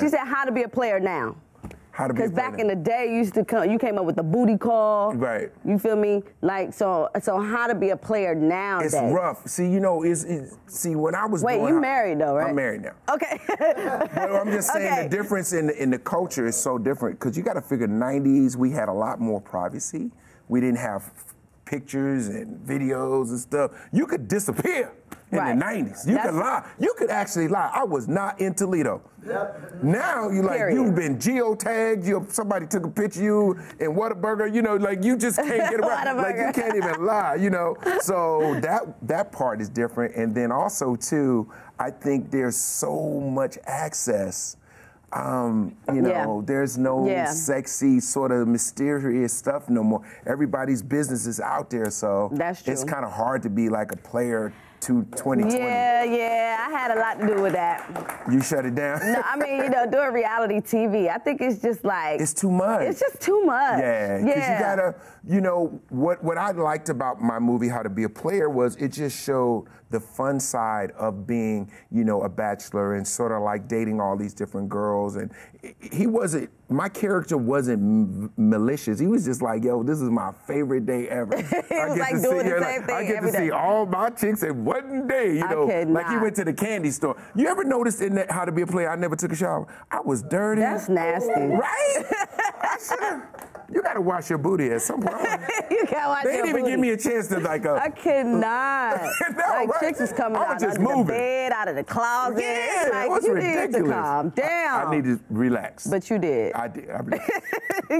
She said how to be a player now. How to be Because back in the day, you used to come, you came up with the booty call. Right. You feel me? Like so, so how to be a player now? It's rough. See, you know, it's, it's see when I was Wait, you married though, right? I'm married now. Okay. But I'm just saying Okay. the difference in the, in the culture is so different because you got to figure 90s we had a lot more privacy. We didn't have pictures and videos and stuff. You could disappear in Right. the 90s. You That's- could lie. You could actually lie. I was not in Toledo. Yep. Now you like Period. you've been geotagged. You somebody took a picture of you in Whataburger. You know, like you just can't get around. like you can't even lie. You know, so that that part is different. And then also too, I think there's so much access. Um, you know, Yeah. there's no Yeah. sexy sort of mysterious stuff no more. Everybody's business is out there, so That's it's kind of hard to be like a player to 2020. yeah, yeah. I had a lot to do with that. You shut it down. No, I mean, you know, doing reality TV, I think it's just like It's too much. It's just too much. Yeah, because yeah. you gotta, you know, what what I liked about my movie How to Be a Player was it just showed the fun side of being, you know, a bachelor and sort of like dating all these different girls. And he wasn't, my character wasn't m- malicious. He was just like, yo, this is my favorite day ever. I was like doing the here, same I get to see all my chicks in one day, you know, like he went to the candy store. You ever noticed in that How to Be a Player? I never took a shower. I was dirty. That's nasty. Right? I you gotta wash your booty at some point. you can't watch They didn't even booty. give me a chance to like uh, I could not. No, like right. chicks is coming was out just under moving. the bed, out of the closet. Yeah, like, it was you ridiculous. need to calm down. I, I need to relax. But you did. I did. I.